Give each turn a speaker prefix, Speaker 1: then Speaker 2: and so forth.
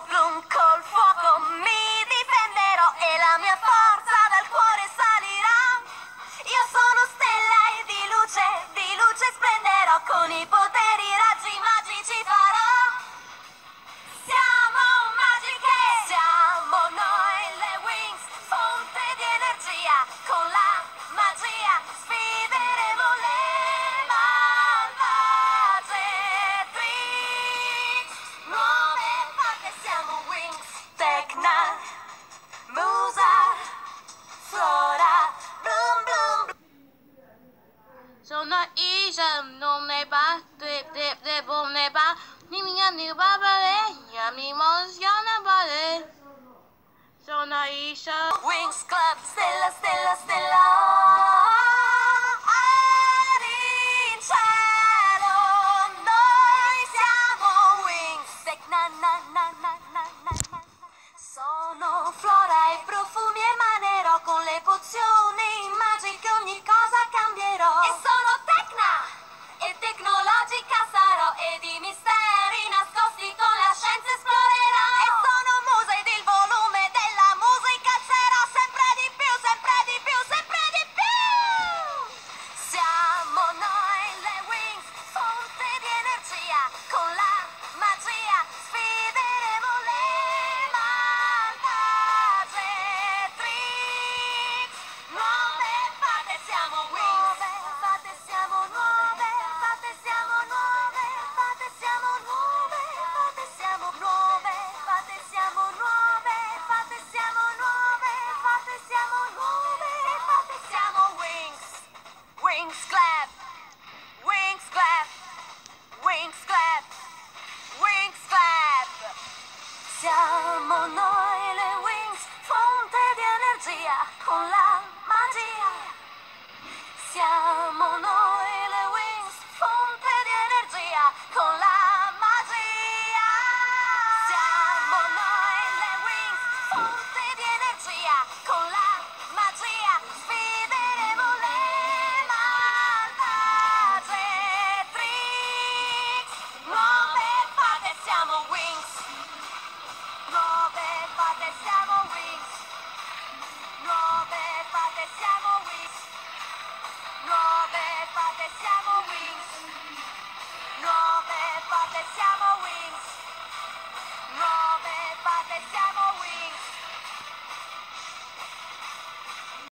Speaker 1: problem called fuck on me. Ne pas, dip, dip, dip, boom, ne pas. Ni mi ni ba ba le, ya ya. So Naisha.
Speaker 2: Winx Club, Stella, Stella, Stella.